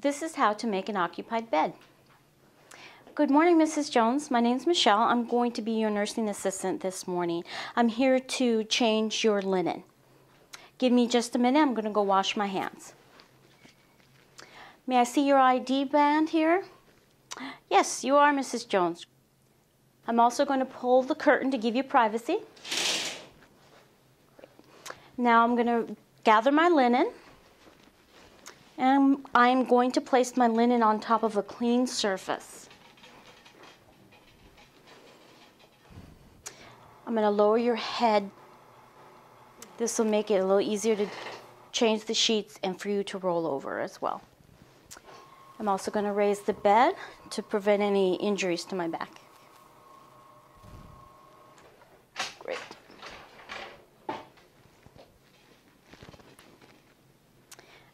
This is how to make an occupied bed. Good morning, Mrs. Jones. My name is Michelle. I'm going to be your nursing assistant this morning. I'm here to change your linen. Give me just a minute. I'm going to go wash my hands. May I see your ID band here? Yes, you are Mrs. Jones. I'm also going to pull the curtain to give you privacy. Now I'm going to gather my linen and I'm going to place my linen on top of a clean surface. I'm going to lower your head. This will make it a little easier to change the sheets and for you to roll over as well. I'm also going to raise the bed to prevent any injuries to my back.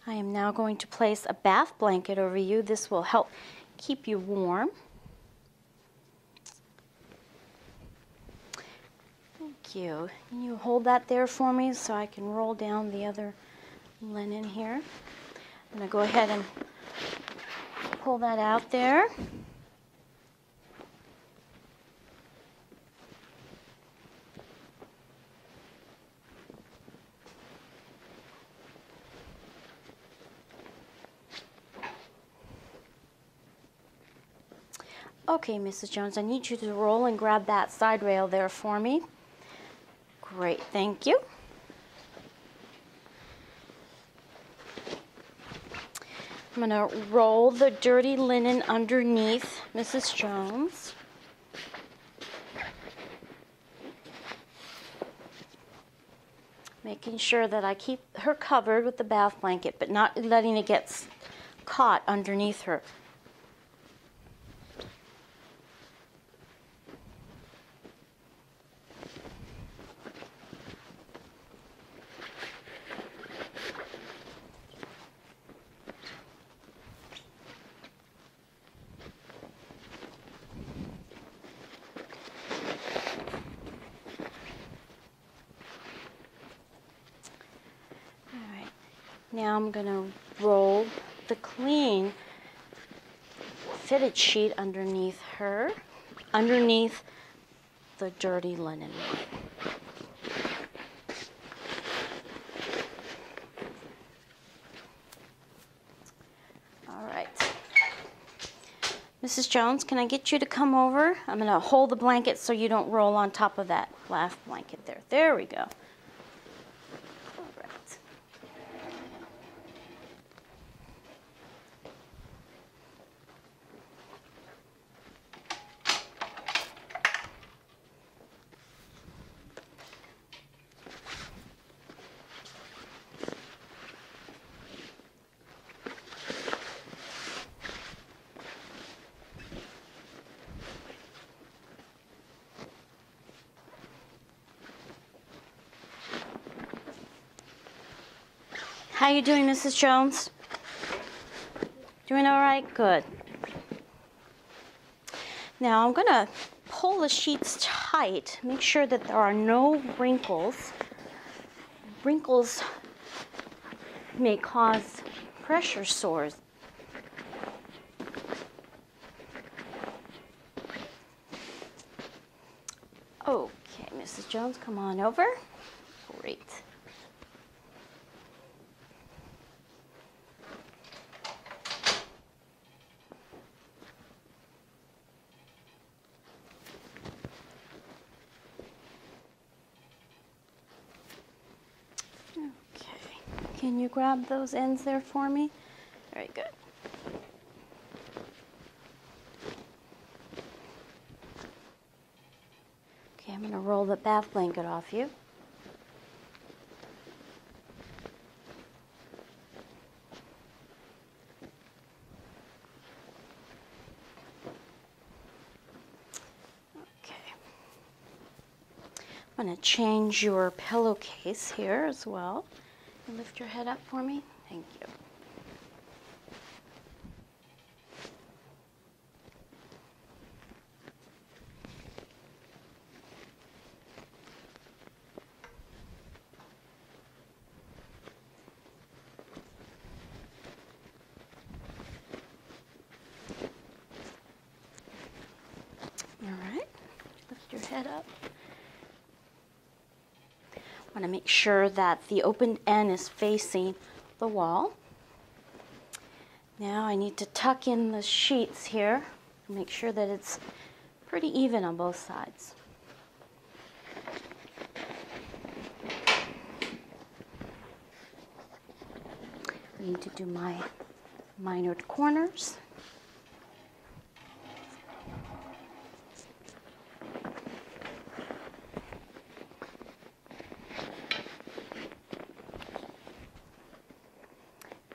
I am now going to place a bath blanket over you. This will help keep you warm. Thank you. Can you hold that there for me so I can roll down the other linen here? I'm going to go ahead and pull that out there. Okay, Mrs. Jones, I need you to roll and grab that side rail there for me. Great, thank you. I'm going to roll the dirty linen underneath Mrs. Jones. Making sure that I keep her covered with the bath blanket, but not letting it get caught underneath her. Now I'm going to roll the clean fitted sheet underneath her, underneath the dirty linen All right. Mrs. Jones, can I get you to come over? I'm going to hold the blanket so you don't roll on top of that last blanket there. There we go. How you doing, Mrs. Jones? Doing all right? Good. Now I'm going to pull the sheets tight, make sure that there are no wrinkles. Wrinkles may cause pressure sores. Okay, Mrs. Jones, come on over. Great. Can you grab those ends there for me? Very good. Okay, I'm going to roll the bath blanket off you. Okay. I'm going to change your pillowcase here as well. Lift your head up for me? Thank you. All right, lift your head up want to make sure that the open end is facing the wall. Now I need to tuck in the sheets here make sure that it's pretty even on both sides. I need to do my mitered corners.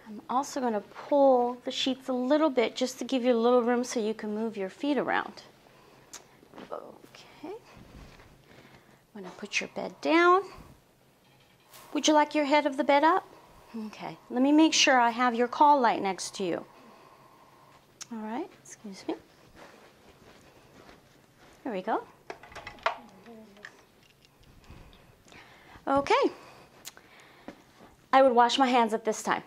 I'm also going to pull the sheets a little bit just to give you a little room so you can move your feet around. Okay. I'm going to put your bed down. Would you like your head of the bed up? Okay. Let me make sure I have your call light next to you. All right. Excuse me. There we go. Okay. I would wash my hands at this time.